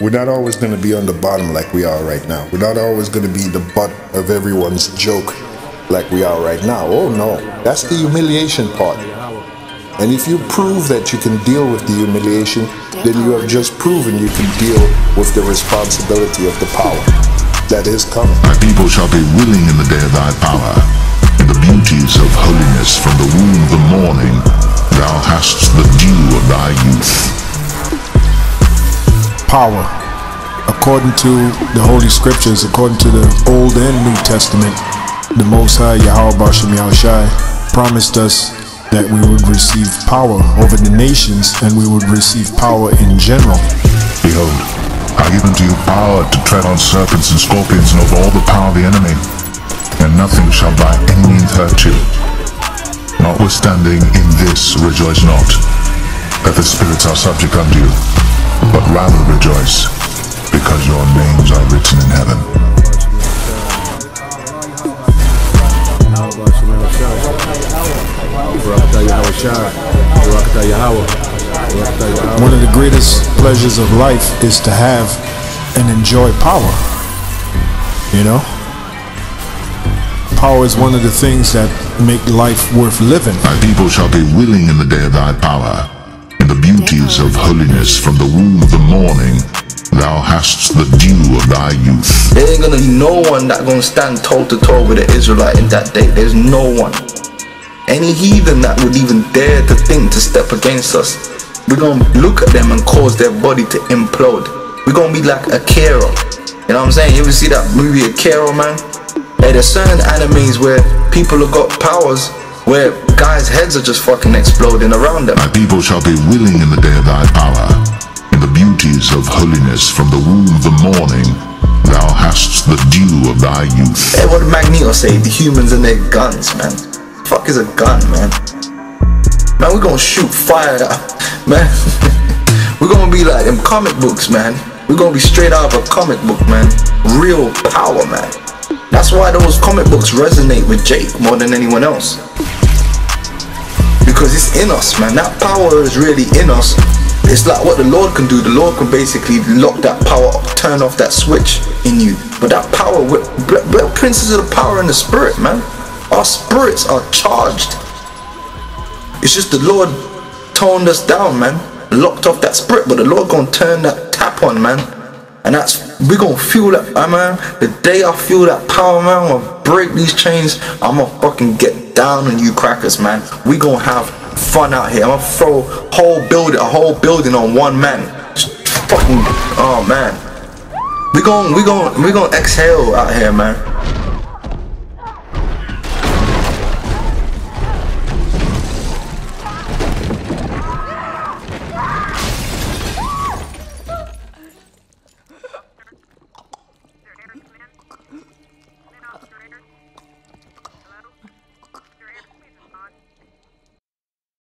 We're not always going to be on the bottom like we are right now. We're not always going to be the butt of everyone's joke like we are right now. Oh no, that's the humiliation part. And if you prove that you can deal with the humiliation, then you have just proven you can deal with the responsibility of the power that is coming. My people shall be willing in the day of thy power, in the beauties of holiness from the womb of the morning. Thou hast the dew of thy youth power. According to the Holy Scriptures, according to the Old and New Testament, the Most High Yahweh Bashem promised us that we would receive power over the nations and we would receive power in general. Behold, I give unto you power to tread on serpents and scorpions and over all the power of the enemy, and nothing shall by any means hurt you. Notwithstanding, in this rejoice not, that the spirits are subject unto you but rather rejoice, because your names are written in heaven. One of the greatest pleasures of life is to have and enjoy power. You know? Power is one of the things that make life worth living. My people shall be willing in the day of thy power the beauties of holiness from the womb of the morning. Thou hast the dew of thy youth. There ain't gonna be no one that gonna stand toe to toe with the Israelite in that day. There's no one. Any heathen that would even dare to think to step against us, we're gonna look at them and cause their body to implode. We're gonna be like a Akira. You know what I'm saying? You ever see that movie Akira, man? Hey, there's certain animes where people have got powers where guys' heads are just fucking exploding around them. My people shall be willing in the day of thy power, in the beauties of holiness from the womb of the morning. Thou hast the dew of thy youth. Hey, what did Magneto say? The humans and their guns, man. Fuck is a gun, man? Man, we're gonna shoot fire man. we're gonna be like them comic books, man. We're gonna be straight out of a comic book, man. Real power, man. That's why those comic books resonate with Jake more than anyone else because it's in us, man. That power is really in us. It's like what the Lord can do. The Lord can basically lock that power up, turn off that switch in you. But that power, we're, we're princes of the power in the spirit, man. Our spirits are charged. It's just the Lord toned us down, man. Locked off that spirit, but the Lord gonna turn that tap on, man. And that's we gonna feel that, man. The day I feel that power, man, I'm gonna break these chains. I'm gonna fucking get down on you crackers, man. We gonna have fun out here. I'm gonna throw whole building, a whole building on one man. Just fucking, oh man. We gon' we gon' we gon' exhale out here, man.